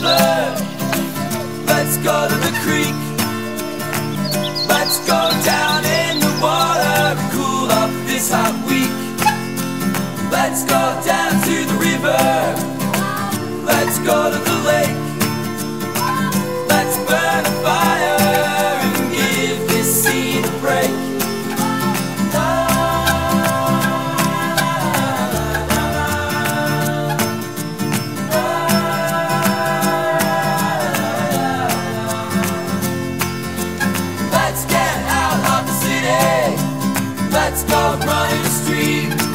river. Let's go to the creek. Let's go down in the water and cool off this hot week. Let's go down to the river. Let's go to the lake. up a running stream.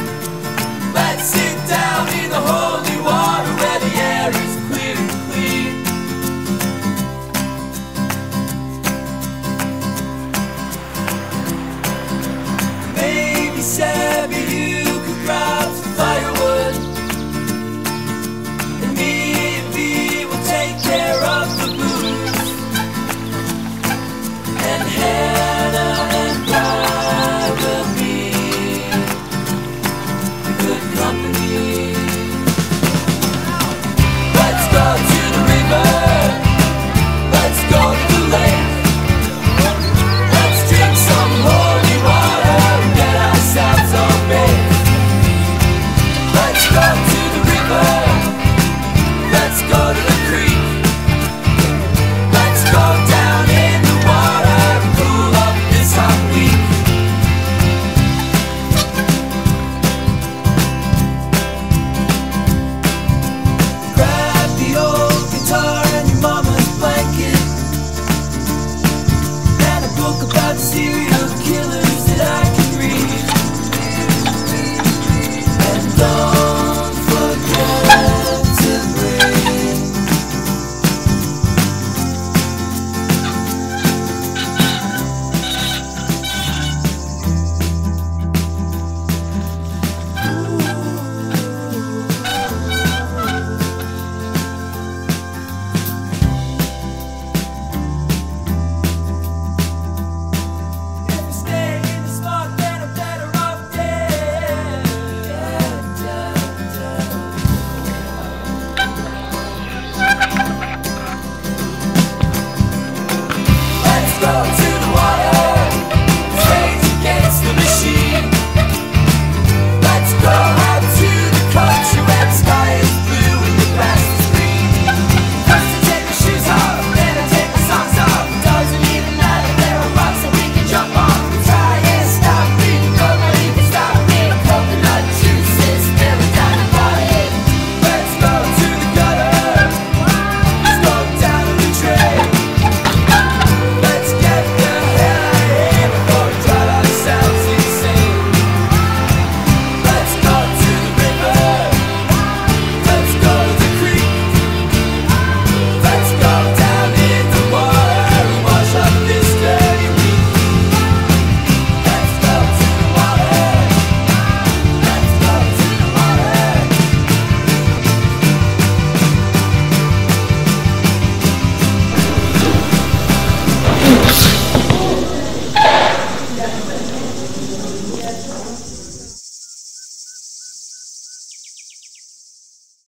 soul. stop